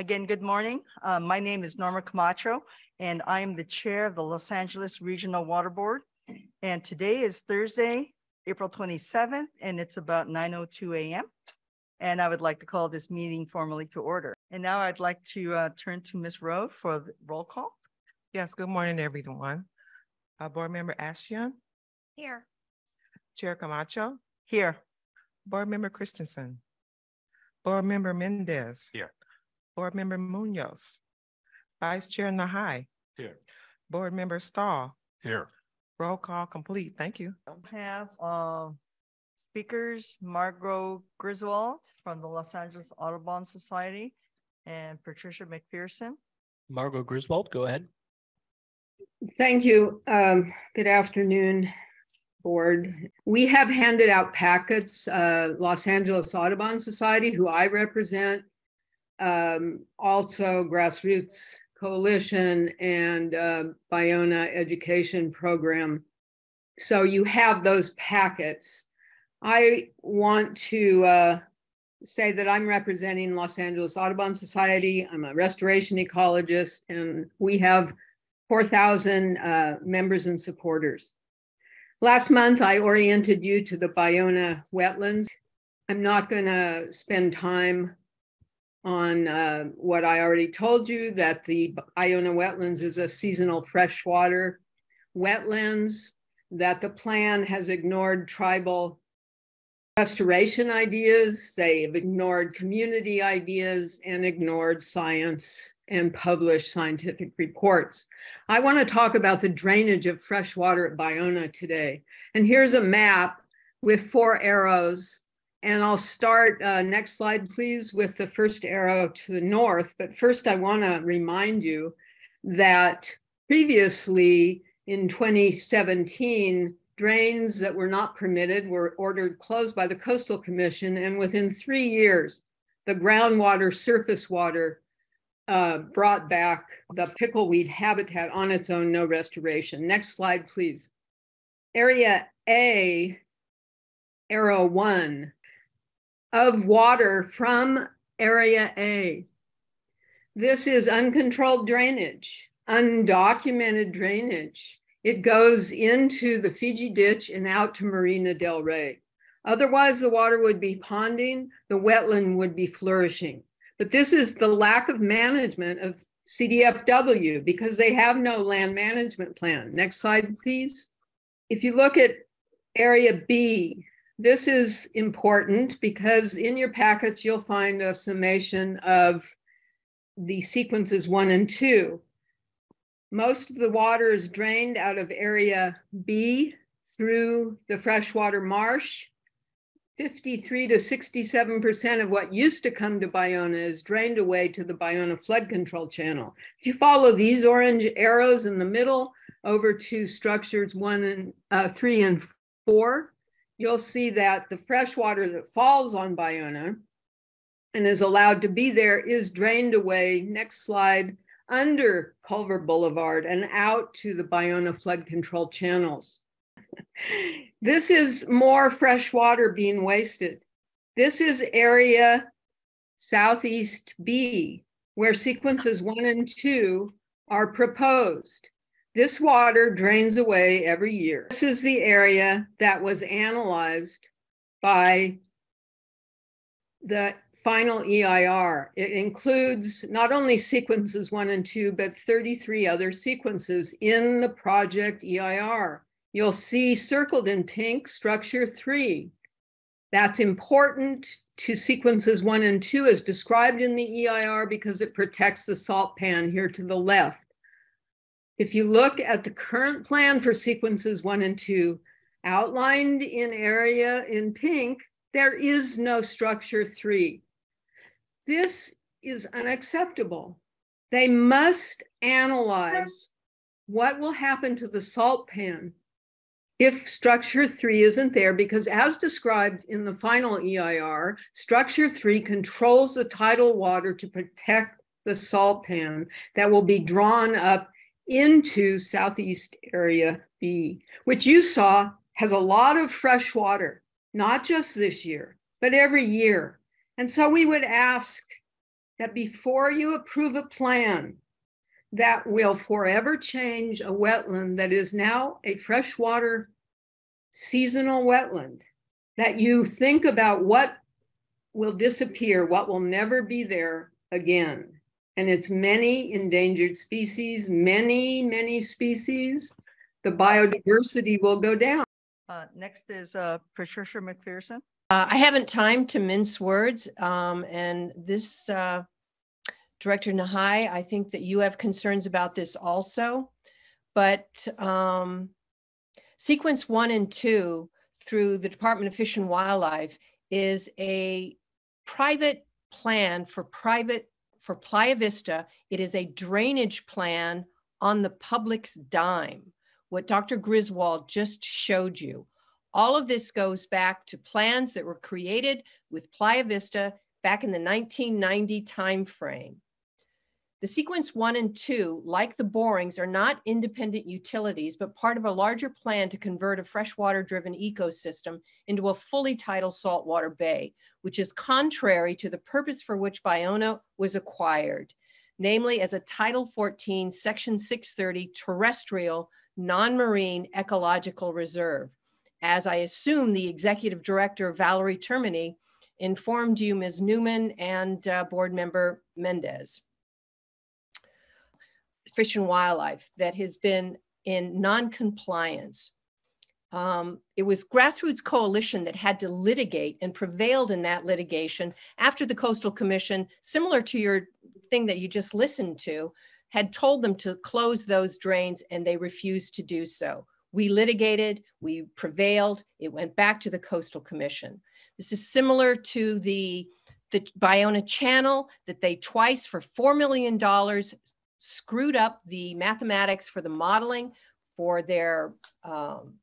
Again, good morning. Uh, my name is Norma Camacho, and I am the chair of the Los Angeles Regional Water Board. And today is Thursday, April 27th, and it's about 9:02 a.m. And I would like to call this meeting formally to order. And now I'd like to uh, turn to Ms. Rowe for the roll call. Yes, good morning, everyone. Uh, Board Member Ashion, Here. Chair Camacho, Here, Board Member Christensen, Board Member Mendez. Here. Board Member Munoz, Vice Chair Nahai, Here. Board Member Stahl, Here. roll call complete. Thank you. have uh, speakers Margot Griswold from the Los Angeles Audubon Society and Patricia McPherson. Margot Griswold, go ahead. Thank you. Um, good afternoon, board. We have handed out packets, uh, Los Angeles Audubon Society, who I represent. Um, also Grassroots Coalition and, uh, Ballona Education Program. So you have those packets. I want to, uh, say that I'm representing Los Angeles Audubon Society. I'm a restoration ecologist and we have 4,000 uh, members and supporters. Last month, I oriented you to the Ballona wetlands. I'm not going to spend time on uh, what I already told you that the Ballona wetlands is a seasonal freshwater wetlands, that the plan has ignored tribal restoration ideas, they've ignored community ideas, and ignored science and published scientific reports. I want to talk about the drainage of fresh water at Ballona today. And here's a map with four arrows. And I'll start, uh, next slide, please, with the first arrow to the north. But first, I want to remind you that previously in 2017, drains that were not permitted were ordered closed by the Coastal Commission. And within three years, the groundwater, surface water uh, brought back the pickleweed habitat on its own, no restoration. Next slide, please. Area A, arrow one, of water from Area A. This is uncontrolled drainage, undocumented drainage. It goes into the Fiji Ditch and out to Marina Del Rey. Otherwise, the water would be ponding, the wetland would be flourishing. But this is the lack of management of CDFW because they have no land management plan. Next slide, please. If you look at area B, this is important because in your packets, you'll find a summation of the sequences one and two. Most of the water is drained out of area B through the freshwater marsh 53 to 67% of what used to come to Ballona is drained away to the Ballona flood control channel. If you follow these orange arrows in the middle over to structures one and uh, three and four, you'll see that the fresh water that falls on Ballona and is allowed to be there is drained away. Next slide under Culver Boulevard and out to the Ballona flood control channels. this is more fresh water being wasted. This is area Southeast B, where sequences one and two are proposed. This water drains away every year. This is the area that was analyzed by the final EIR. It includes not only sequences one and two, but 33 other sequences in the project EIR. You'll see circled in pink structure three. That's important to sequences one and two as described in the EIR because it protects the salt pan here to the left. If you look at the current plan for sequences one and two, outlined in area in pink, there is no structure three. This is unacceptable. They must analyze what will happen to the salt pan if structure three isn't there, because as described in the final EIR, structure three controls the tidal water to protect the salt pan that will be drawn up into Southeast Area B, which you saw has a lot of fresh water, not just this year, but every year. And so we would ask that before you approve a plan that will forever change a wetland that is now a freshwater seasonal wetland, that you think about what will disappear, what will never be there again. And it's many endangered species, many, many species. The biodiversity will go down. Uh, next is uh, Patricia McPherson. Uh, I haven't time to mince words, um, and this, uh, Director Nahai, I think that you have concerns about this also. But, um, sequence one and two through the Department of Fish and Wildlife is a private plan for private, for Playa Vista. It is a drainage plan on the public's dime. What Dr. Griswold just showed you. All of this goes back to plans that were created with Playa Vista back in the 1990 timeframe. The sequence one and two, like the borings, are not independent utilities, but part of a larger plan to convert a freshwater driven ecosystem into a fully tidal saltwater bay, which is contrary to the purpose for which Ballona was acquired, namely as a Title 14, Section 630 terrestrial non-marine ecological reserve. As I assume the executive director, Valerie Termini, informed you, Ms. Newman and uh, board member Mendez. Fish and Wildlife that has been in non-compliance. Um, it was Grassroots Coalition that had to litigate and prevailed in that litigation after the Coastal Commission, similar to your thing that you just listened to, had told them to close those drains and they refused to do so. We litigated, we prevailed, it went back to the Coastal Commission. This is similar to the, the Ballona Channel that they twice for $4 million screwed up the mathematics for the modeling for their um,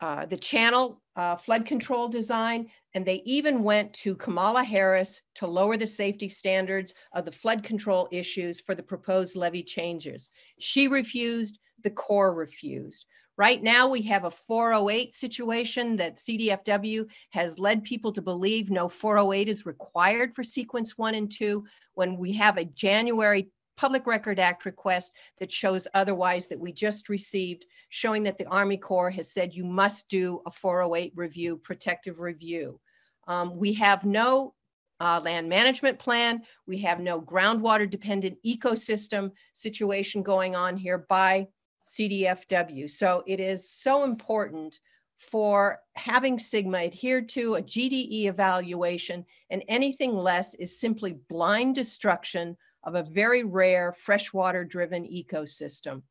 uh, the channel uh, flood control design, and they even went to Kamala Harris to lower the safety standards of the flood control issues for the proposed levee changes. She refused, the Corps refused. Right now, we have a 408 situation that CDFW has led people to believe no 408 is required for sequence one and two when we have a January Public Record Act request that shows otherwise that we just received, showing that the Army Corps has said you must do a 408 review, protective review. Um, we have no uh, land management plan. We have no groundwater dependent ecosystem situation going on here by CDFW. So it is so important for having Sigma adhere to a GDE evaluation and anything less is simply blind destruction of a very rare freshwater driven ecosystem.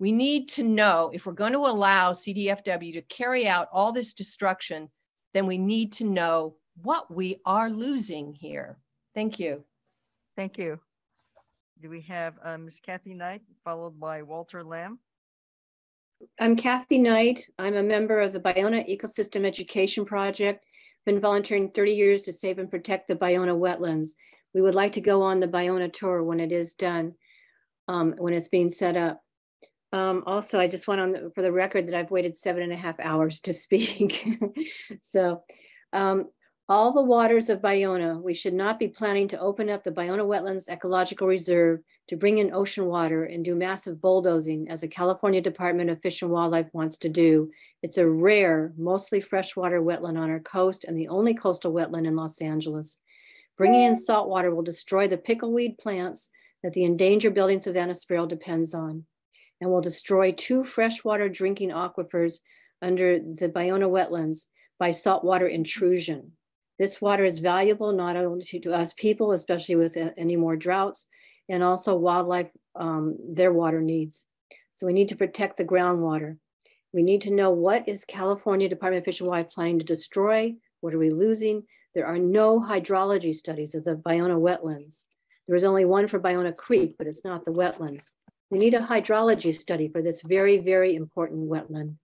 We need to know if we're going to allow CDFW to carry out all this destruction, then we need to know what we are losing here. Thank you. Thank you. Do we have uh, Ms. Kathy Knight, followed by Walter Lamb? I'm Kathy Knight. I'm a member of the Ballona Ecosystem Education Project. Been volunteering 30 years to save and protect the Ballona wetlands. We would like to go on the Ballona tour when it is done, um, when it's being set up. Um, also, I just want on the, for the record that I've waited seven and a half hours to speak. so um, all the waters of Ballona, we should not be planning to open up the Ballona Wetlands Ecological Reserve to bring in ocean water and do massive bulldozing as the California Department of Fish and Wildlife wants to do. It's a rare, mostly freshwater wetland on our coast and the only coastal wetland in Los Angeles. Bringing in salt water will destroy the pickleweed plants that the endangered Belding savannah sparrow depends on and will destroy two freshwater drinking aquifers under the Ballona wetlands by saltwater intrusion. This water is valuable not only to us people, especially with any more droughts, and also wildlife, um, their water needs. So we need to protect the groundwater. We need to know what is California Department of Fish and Wildlife planning to destroy? What are we losing? There are no hydrology studies of the Ballona wetlands. There is only one for Ballona Creek, but it's not the wetlands. We need a hydrology study for this very, very important wetland.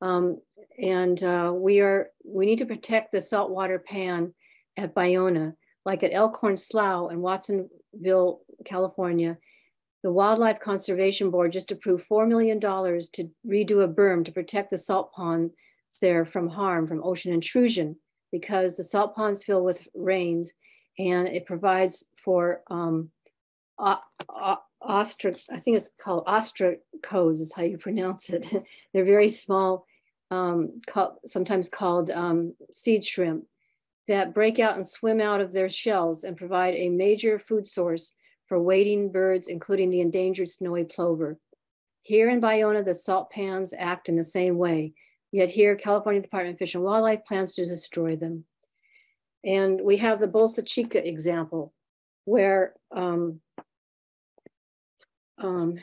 Um, and uh, we are we need to protect the saltwater pan at Ballona, like at Elkhorn Slough and Watsonville, California. The Wildlife Conservation Board just approved $4 million to redo a berm to protect the salt ponds there from harm from ocean intrusion because the salt ponds fill with rains And it provides for um, o- o- I think it's called ostracos is how you pronounce it. They're very small, um, called, sometimes called um, seed shrimp that break out and swim out of their shells and provide a major food source for wading birds, including the endangered snowy plover. Here in Ballona, the salt pans act in the same way, yet here California Department of Fish and Wildlife plans to destroy them. And we have the Bolsa Chica example, where um, um,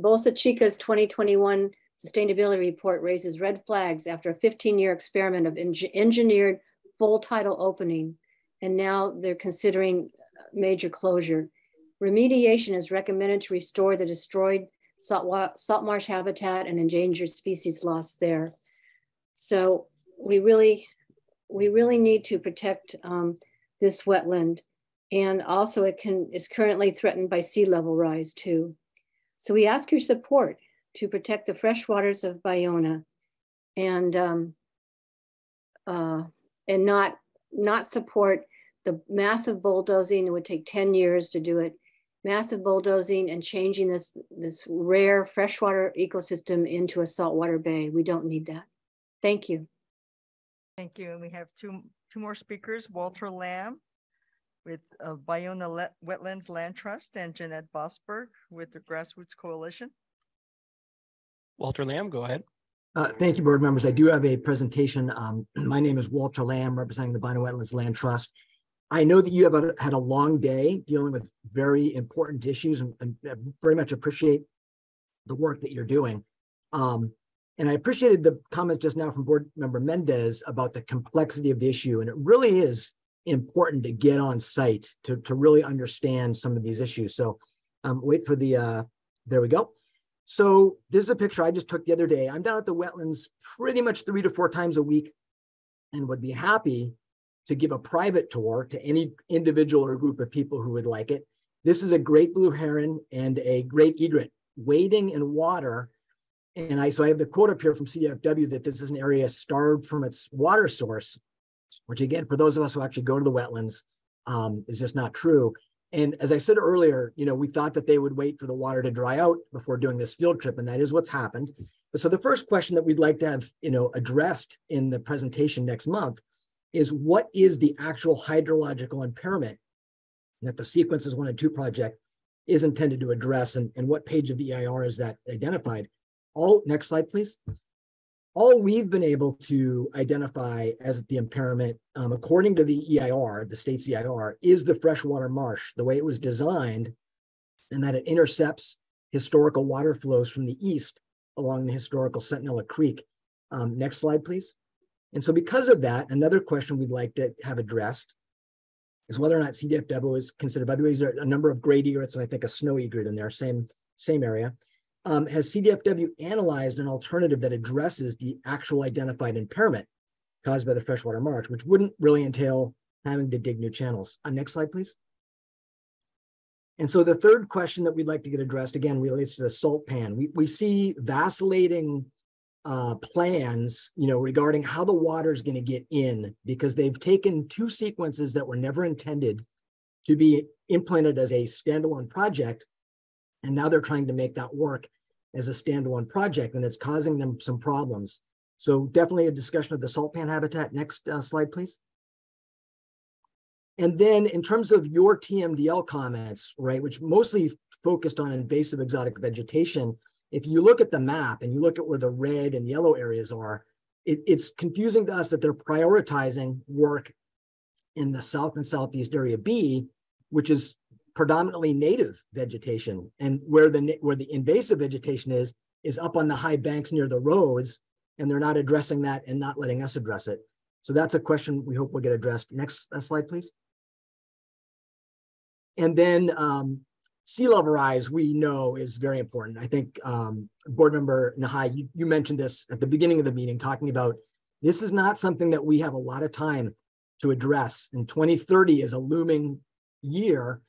Bolsa Chica's 2021 sustainability report raises red flags after a 15-year experiment of eng- engineered full tidal opening, and now they're considering major closure. Remediation is recommended to restore the destroyed salt, salt marsh habitat and endangered species lost there. So we really, we really need to protect um, this wetland. And also it can, is currently threatened by sea level rise too. So we ask your support to protect the freshwaters of Ballona and um, uh, and not not support the massive bulldozing. It would take 10 years to do it. Massive bulldozing and changing this this rare freshwater ecosystem into a saltwater bay. We don't need that. Thank you. Thank you. And we have two, two more speakers, Walter Lamb with uh, Ballona Le- Wetlands Land Trust and Jeanette Vosburg with the Grassroots Coalition. Walter Lamb, go ahead. Uh, Thank you, board members. I do have a presentation. Um, My name is Walter Lamb, representing the Ballona Wetlands Land Trust. I know that you have a- had a long day dealing with very important issues and and very much appreciate the work that you're doing. Um, And I appreciated the comments just now from Board Member Mendez about the complexity of the issue. And it really is important to get on site to, to really understand some of these issues. So um, wait for the, uh, there we go. So this is a picture I just took the other day. I'm down at the wetlands pretty much three to four times a week and would be happy to give a private tour to any individual or group of people who would like it. This is a great blue heron and a great egret wading in water. And I, so I have the quote up here from CDFW that this is an area starved from its water source, which again, for those of us who actually go to the wetlands, um, is just not true. And as I said earlier, you know, we thought that they would wait for the water to dry out before doing this field trip, and that is what's happened. But so the first question that we'd like to have, you know, addressed in the presentation next month is what is the actual hydrological impairment that the Sequences One and Two project is intended to address, and, and what page of the EIR is that identified? All, next slide, please all we've been able to identify as the impairment, um, according to the EIR, the state's EIR, is the freshwater marsh, the way it was designed, and that it intercepts historical water flows from the east along the historical Centinela Creek. Um, next slide, please. And so because of that, another question we'd like to have addressed is whether or not CDFW is considered, by the way, there are a number of great egrets and I think a snow egret in there, same, same area. Um, has CDFW analyzed an alternative that addresses the actual identified impairment caused by the freshwater marsh, which wouldn't really entail having to dig new channels? Uh, next slide, please. And so the third question that we'd like to get addressed again relates to the salt pan. We, we see vacillating uh, plans, you know, regarding how the water is going to get in because they've taken two sequences that were never intended to be implemented as a standalone project and now they're trying to make that work as a standalone project and it's causing them some problems. So definitely a discussion of the salt pan habitat. Next uh, slide, please. And then in terms of your TMDL comments, right, which mostly focused on invasive exotic vegetation, if you look at the map and you look at where the red and yellow areas are, it, it's confusing to us that they're prioritizing work in the south and southeast area B, which is predominantly native vegetation and where the where the invasive vegetation is is up on the high banks near the roads and they're not addressing that and not letting us address it. So that's a question we hope will get addressed. Next uh, slide please. And then um, sea level rise we know is very important. I think um, board member nahai you, you mentioned this at the beginning of the meeting talking about this is not something that we have a lot of time to address. And 2030 is a looming year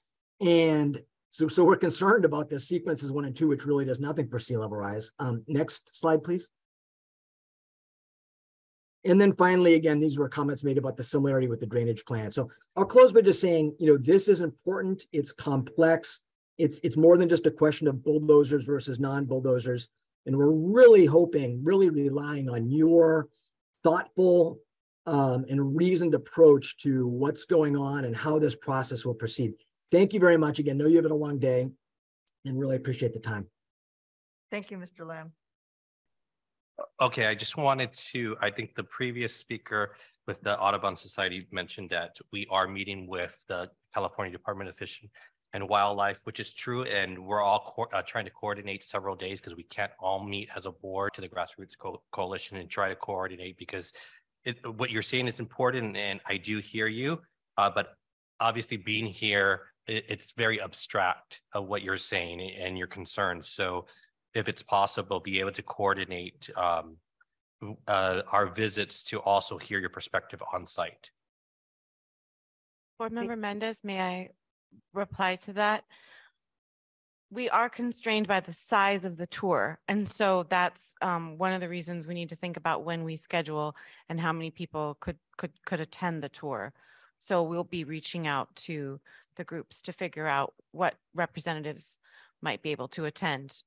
and so, so we're concerned about the sequences one and two, which really does nothing for sea level rise. Um, next slide, please. And then finally, again, these were comments made about the similarity with the drainage plan. So I'll close by just saying, you know, this is important. It's complex. It's it's more than just a question of bulldozers versus non-bulldozers. And we're really hoping, really relying on your thoughtful um, and reasoned approach to what's going on and how this process will proceed. Thank you very much. Again, know you have had a long day and really appreciate the time. Thank you, Mr. Lamb. Okay, I just wanted to, I think the previous speaker with the Audubon Society mentioned that we are meeting with the California Department of Fish and Wildlife, which is true, and we're all co- uh, trying to coordinate several days because we can't all meet as a board to the Grassroots Co- Coalition and try to coordinate because it, what you're saying is important, and I do hear you, uh, but obviously being here, it, it's very abstract of what you're saying and your concerns. So if it's possible, be able to coordinate um, uh, our visits to also hear your perspective on site. Board Member Mendez, may I reply to that? We are constrained by the size of the tour. And so that's um, one of the reasons we need to think about when we schedule and how many people could, could, could attend the tour. So we'll be reaching out to the groups to figure out what representatives might be able to attend.